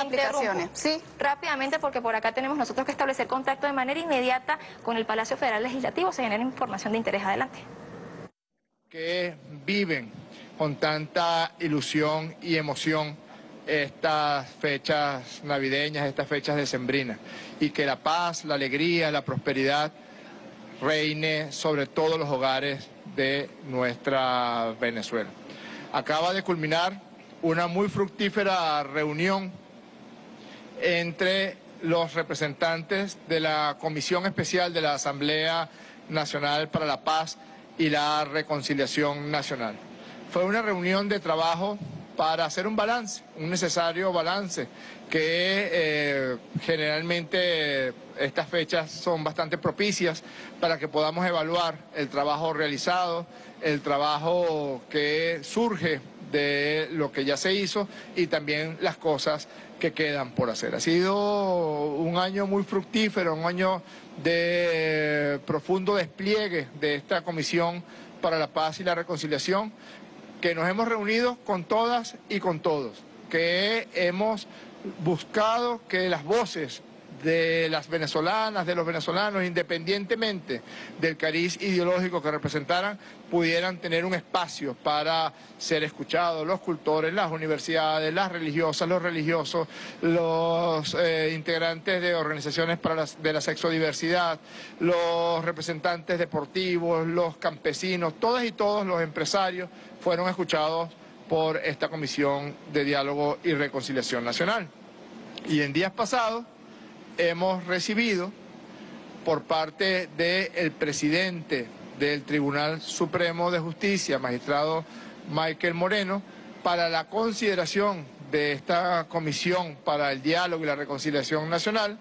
aplicaciones. Sí. Rápidamente, porque por acá tenemos nosotros que establecer contacto de manera inmediata con el Palacio Federal Legislativo. Se genera información de interés. Adelante. que viven con tanta ilusión y emoción estas fechas navideñas, estas fechas decembrinas, y que la paz, la alegría, la prosperidad reine sobre todos los hogares de nuestra Venezuela. Acaba de culminar una muy fructífera reunión entre los representantes de la Comisión Especial de la Asamblea Nacional para la Paz y la Reconciliación Nacional. Fue una reunión de trabajo para hacer un balance, un necesario balance, que eh, generalmente estas fechas son bastante propicias para que podamos evaluar el trabajo realizado, el trabajo que surge de lo que ya se hizo y también las cosas que quedan por hacer. Ha sido un año muy fructífero, un año de profundo despliegue de esta Comisión para la Paz y la Reconciliación, que nos hemos reunido con todas y con todos, que hemos buscado que las voces de las venezolanas, de los venezolanos, independientemente del cariz ideológico que representaran, pudieran tener un espacio para ser escuchados, los cultores, las universidades, las religiosas, los religiosos, los eh, integrantes de organizaciones para las- de la sexodiversidad, los representantes deportivos, los campesinos, todas y todos los empresarios fueron escuchados por esta Comisión de Diálogo y Reconciliación Nacional. Y en días pasados hemos recibido por parte del presidente del Tribunal Supremo de Justicia, magistrado Michael Moreno, para la consideración de esta Comisión para el Diálogo y la Reconciliación Nacional,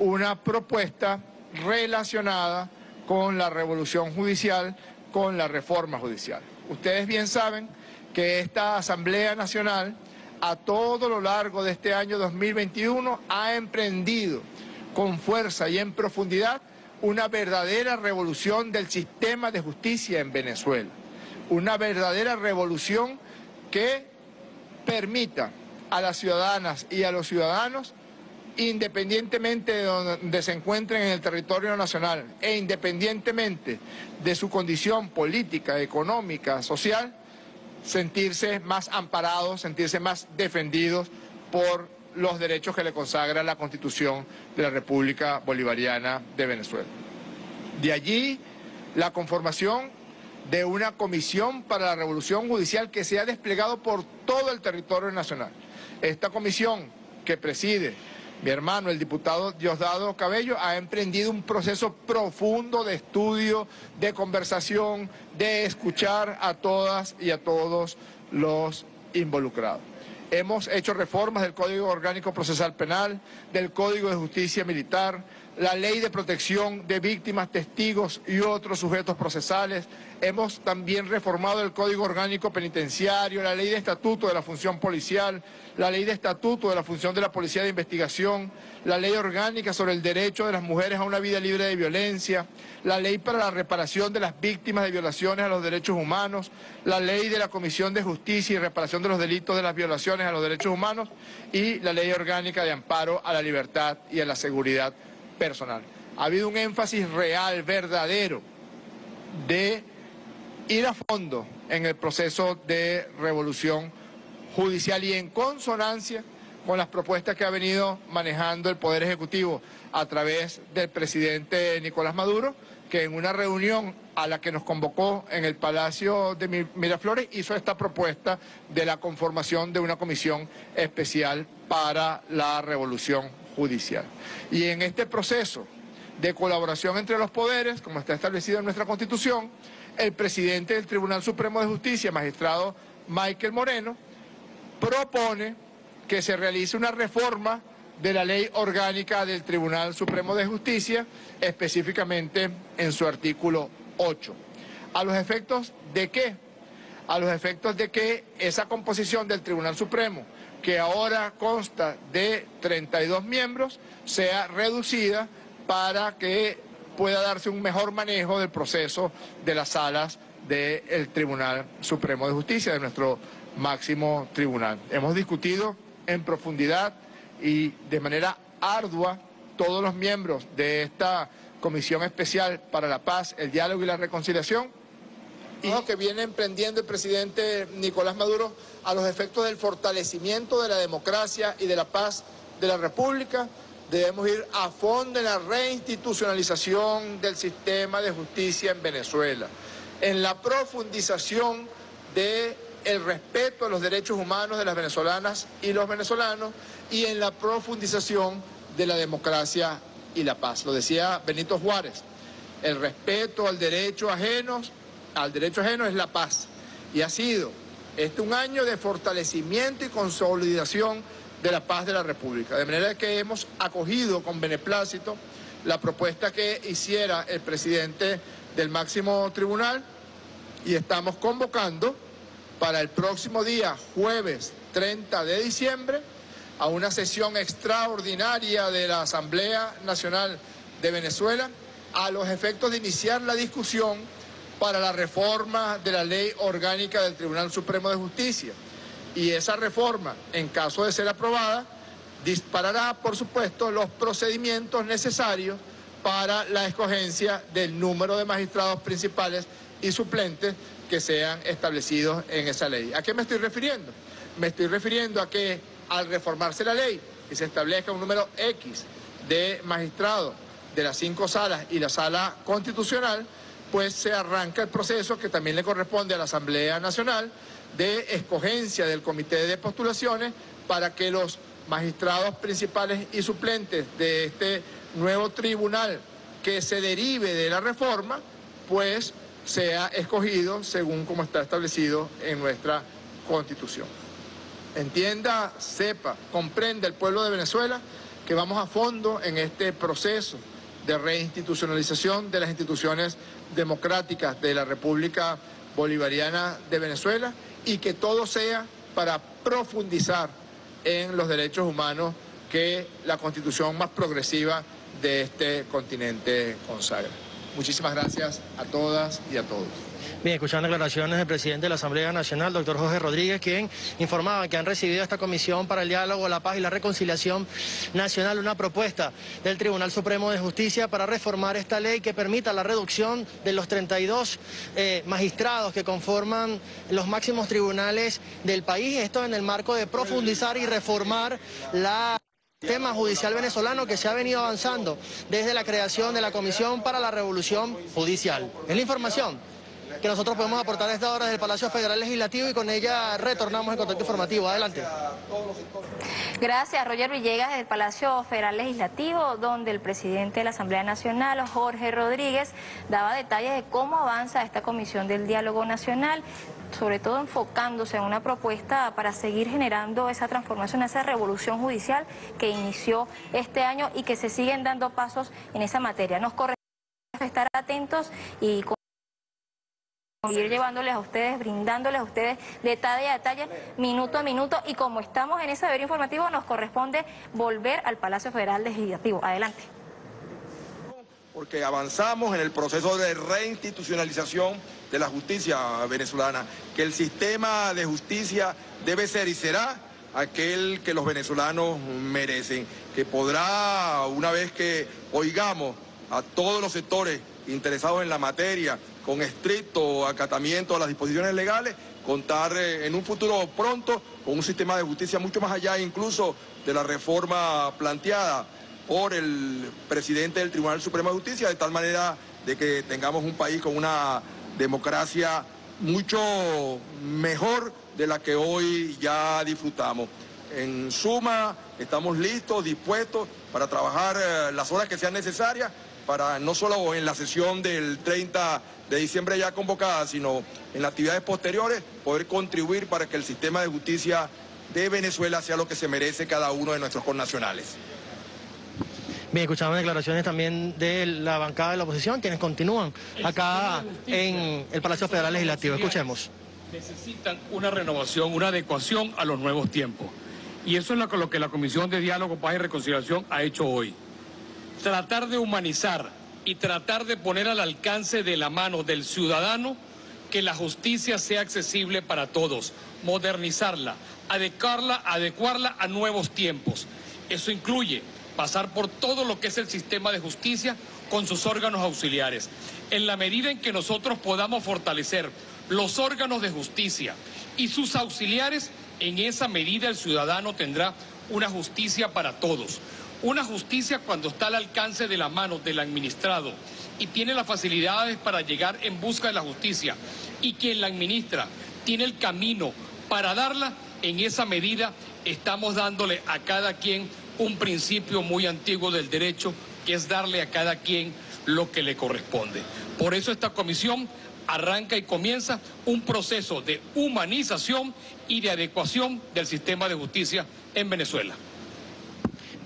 una propuesta relacionada con la revolución judicial, con la reforma judicial. Ustedes bien saben que esta Asamblea Nacional a todo lo largo de este año 2021 ha emprendido con fuerza y en profundidad una verdadera revolución del sistema de justicia en Venezuela. Una verdadera revolución que permita a las ciudadanas y a los ciudadanos, independientemente de donde se encuentren en el territorio nacional e independientemente de su condición política, económica, social, sentirse más amparados, sentirse más defendidos por los derechos que le consagra la Constitución de la República Bolivariana de Venezuela. De allí la conformación de una comisión para la revolución judicial que se ha desplegado por todo el territorio nacional. Esta comisión que preside mi hermano, el diputado Diosdado Cabello, ha emprendido un proceso profundo de estudio, de conversación, de escuchar a todas y a todos los involucrados. Hemos hecho reformas del Código Orgánico Procesal Penal, del Código de Justicia Militar, la Ley de Protección de Víctimas, Testigos y otros sujetos procesales. Hemos también reformado el Código Orgánico Penitenciario, la Ley de Estatuto de la Función Policial, la Ley de Estatuto de la Función de la Policía de Investigación, la Ley Orgánica sobre el Derecho de las Mujeres a una Vida Libre de Violencia, la Ley para la Reparación de las Víctimas de Violaciones a los Derechos Humanos, la Ley de la Comisión de Justicia y Reparación de los Delitos de las Violaciones a los Derechos Humanos y la Ley Orgánica de Amparo a la Libertad y a la Seguridad Personal. Ha habido un énfasis real, verdadero, de ir a fondo en el proceso de revolución judicial y en consonancia con las propuestas que ha venido manejando el Poder Ejecutivo a través del presidente Nicolás Maduro, que en una reunión a la que nos convocó en el Palacio de Mi- Miraflores hizo esta propuesta de la conformación de una comisión especial para la revolución judicial. Y en este proceso de colaboración entre los poderes, como está establecido en nuestra Constitución, el presidente del Tribunal Supremo de Justicia, magistrado Michael Moreno, propone que se realice una reforma de la ley orgánica del Tribunal Supremo de Justicia, específicamente en su artículo 8. ¿A los efectos de qué? A los efectos de que esa composición del Tribunal Supremo, que ahora consta de 32 miembros, sea reducida para que pueda darse un mejor manejo del proceso de las salas del Tribunal Supremo de Justicia, de nuestro máximo tribunal. Hemos discutido en profundidad y de manera ardua todos los miembros de esta Comisión Especial para la Paz, el Diálogo y la Reconciliación y que viene emprendiendo el presidente Nicolás Maduro a los efectos del fortalecimiento de la democracia y de la paz de la República. Debemos ir a fondo en la reinstitucionalización del sistema de justicia en Venezuela, en la profundización del el respeto a los derechos humanos de las venezolanas y los venezolanos y en la profundización de la democracia y la paz. Lo decía Benito Juárez, el respeto al derecho ajenos, al derecho ajeno es la paz. Y ha sido este un año de fortalecimiento y consolidación de la paz de la República. De manera que hemos acogido con beneplácito la propuesta que hiciera el presidente del máximo tribunal y estamos convocando para el próximo día, jueves 30 de diciembre, a una sesión extraordinaria de la Asamblea Nacional de Venezuela a los efectos de iniciar la discusión para la reforma de la ley orgánica del Tribunal Supremo de Justicia. Y esa reforma, en caso de ser aprobada, disparará, por supuesto, los procedimientos necesarios para la escogencia del número de magistrados principales y suplentes que sean establecidos en esa ley. ¿A qué me estoy refiriendo? Me estoy refiriendo a que al reformarse la ley y se establezca un número X de magistrados de las cinco salas y la sala constitucional, pues se arranca el proceso que también le corresponde a la Asamblea Nacional de escogencia del comité de postulaciones para que los magistrados principales y suplentes de este nuevo tribunal que se derive de la reforma, pues sea escogido según como está establecido en nuestra Constitución. Entienda, sepa, comprenda el pueblo de Venezuela que vamos a fondo en este proceso de reinstitucionalización de las instituciones democráticas de la República Bolivariana de Venezuela y que todo sea para profundizar en los derechos humanos que la constitución más progresiva de este continente consagra. Muchísimas gracias a todas y a todos. Bien, escuchando declaraciones del presidente de la Asamblea Nacional, doctor Jorge Rodríguez, quien informaba que han recibido esta Comisión para el Diálogo, la Paz y la Reconciliación Nacional una propuesta del Tribunal Supremo de Justicia para reformar esta ley que permita la reducción de los 32 eh, magistrados que conforman los máximos tribunales del país. Esto en el marco de profundizar y reformar la tema judicial venezolano que se ha venido avanzando desde la creación de la Comisión para la Revolución Judicial. Es la información que nosotros podemos aportar a esta hora del Palacio Federal Legislativo y con ella retornamos el contacto informativo. Adelante. Gracias, Roger Villegas, del Palacio Federal Legislativo, donde el presidente de la Asamblea Nacional, Jorge Rodríguez, daba detalles de cómo avanza esta Comisión del Diálogo Nacional sobre todo enfocándose en una propuesta para seguir generando esa transformación, esa revolución judicial que inició este año y que se siguen dando pasos en esa materia. Nos corresponde estar atentos y ir llevándoles a ustedes, brindándoles a ustedes detalle a detalle, minuto a minuto, y como estamos en ese deber informativo, nos corresponde volver al Palacio Federal Legislativo. Adelante. Porque avanzamos en el proceso de reinstitucionalización de la justicia venezolana, que el sistema de justicia debe ser y será aquel que los venezolanos merecen, que podrá, una vez que oigamos a todos los sectores interesados en la materia, con estricto acatamiento a las disposiciones legales, contar eh, en un futuro pronto con un sistema de justicia mucho más allá incluso de la reforma planteada por el presidente del Tribunal Supremo de Justicia, de tal manera de que tengamos un país con una democracia mucho mejor de la que hoy ya disfrutamos. En suma, estamos listos, dispuestos para trabajar eh, las horas que sean necesarias para no solo en la sesión del 30 de diciembre ya convocada, sino en las actividades posteriores, poder contribuir para que el sistema de justicia de Venezuela sea lo que se merece cada uno de nuestros connacionales. Bien, escuchamos declaraciones también de la bancada de la oposición, quienes continúan acá en el Palacio Federal Legislativo. Escuchemos. Necesitan una renovación, una adecuación a los nuevos tiempos. Y eso es lo que la Comisión de Diálogo, Paz y Reconciliación ha hecho hoy. Tratar de humanizar y tratar de poner al alcance de la mano del ciudadano que la justicia sea accesible para todos, modernizarla, adecuarla, adecuarla a nuevos tiempos Eso incluye pasar por todo lo que es el sistema de justicia con sus órganos auxiliares. En la medida en que nosotros podamos fortalecer los órganos de justicia y sus auxiliares, en esa medida el ciudadano tendrá una justicia para todos. Una justicia cuando está al alcance de la mano del administrado y tiene las facilidades para llegar en busca de la justicia y quien la administra tiene el camino para darla, en esa medida estamos dándole a cada quien un principio muy antiguo del derecho, que es darle a cada quien lo que le corresponde. Por eso esta comisión arranca y comienza un proceso de humanización y de adecuación del sistema de justicia en Venezuela.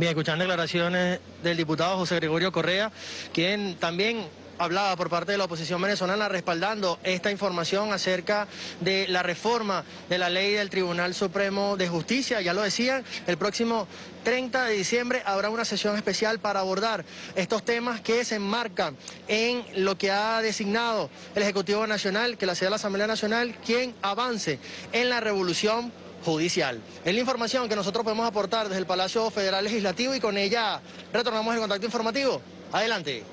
Bien, escuchando declaraciones del diputado José Gregorio Correa, quien también hablaba por parte de la oposición venezolana respaldando esta información acerca de la reforma de la ley del Tribunal Supremo de Justicia. Ya lo decían, el próximo 30 de diciembre habrá una sesión especial para abordar estos temas que se enmarcan en lo que ha designado el Ejecutivo Nacional, que la sea la Asamblea Nacional, quien avance en la revolución judicial. Es la información que nosotros podemos aportar desde el Palacio Federal Legislativo y con ella retornamos el contacto informativo. Adelante.